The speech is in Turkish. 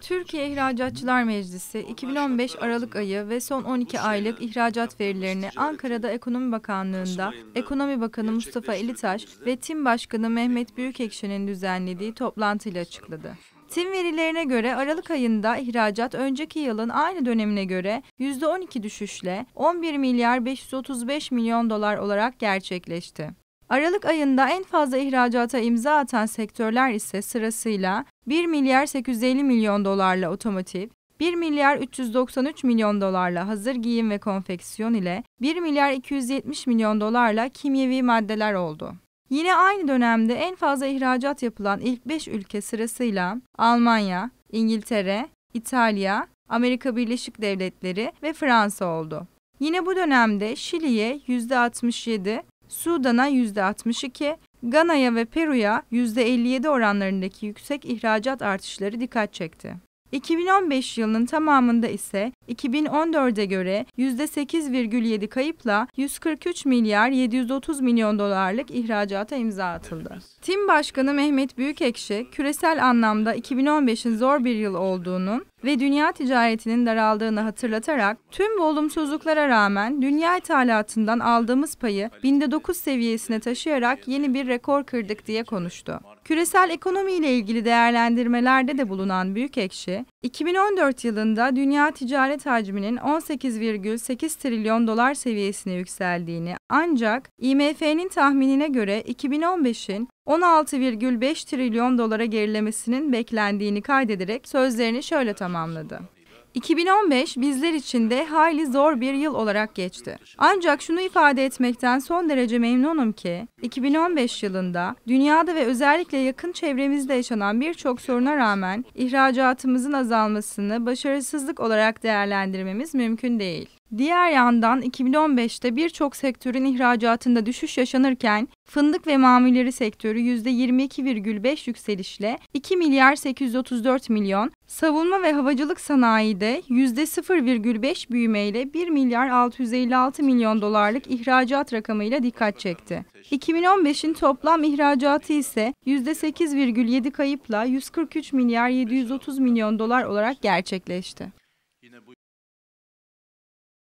Türkiye İhracatçılar Meclisi 2015 Aralık ayı ve son 12 aylık ihracat verilerini Ankara'da Ekonomi Bakanlığı'nda Ekonomi Bakanı Mustafa Elitaş ve Tim Başkanı Mehmet Büyükekşi'nin düzenlediği toplantıyla açıkladı. Tim verilerine göre Aralık ayında ihracat önceki yılın aynı dönemine göre %12 düşüşle 11 milyar 535 milyon dolar olarak gerçekleşti. Aralık ayında en fazla ihracata imza atan sektörler ise sırasıyla 1 milyar 850 milyon dolarla otomotiv, 1 milyar 393 milyon dolarla hazır giyim ve konfeksiyon ile 1 milyar 270 milyon dolarla kimyevi maddeler oldu. Yine aynı dönemde en fazla ihracat yapılan ilk 5 ülke sırasıyla Almanya, İngiltere, İtalya, Amerika Birleşik Devletleri ve Fransa oldu. Yine bu dönemde Şili'ye %67, Sudan'a %62, Gana'ya ve Peru'ya %57 oranlarındaki yüksek ihracat artışları dikkat çekti. 2015 yılının tamamında ise 2014'e göre %8,7 kayıpla 143 milyar 730 milyon dolarlık ihracata imza atıldı. Tim Başkanı Mehmet Büyükekşi, küresel anlamda 2015'in zor bir yıl olduğunun ve dünya ticaretinin daraldığını hatırlatarak tüm bu olumsuzluklara rağmen dünya ithalatından aldığımız payı binde 9 seviyesine taşıyarak yeni bir rekor kırdık diye konuştu. Küresel ekonomiyle ilgili değerlendirmelerde de bulunan Büyükekşi, 2014 yılında dünya ticaret hacminin 18,8 trilyon dolar seviyesine yükseldiğini ancak IMF'nin tahminine göre 2015'in 16,5 trilyon dolara gerilemesinin beklendiğini kaydederek sözlerini şöyle tamamladı. 2015 bizler için de hayli zor bir yıl olarak geçti. Ancak şunu ifade etmekten son derece memnunum ki 2015 yılında dünyada ve özellikle yakın çevremizde yaşanan birçok soruna rağmen ihracatımızın azalmasını başarısızlık olarak değerlendirmemiz mümkün değil. Diğer yandan 2015'te birçok sektörün ihracatında düşüş yaşanırken fındık ve mamulleri sektörü %22,5 yükselişle 2 milyar 834 milyon, savunma ve havacılık sanayide %0,5 büyümeyle 1 milyar 656 milyon dolarlık ihracat rakamıyla dikkat çekti. 2015'in toplam ihracatı ise %8,7 kayıpla 143 milyar 730 milyon dolar olarak gerçekleşti.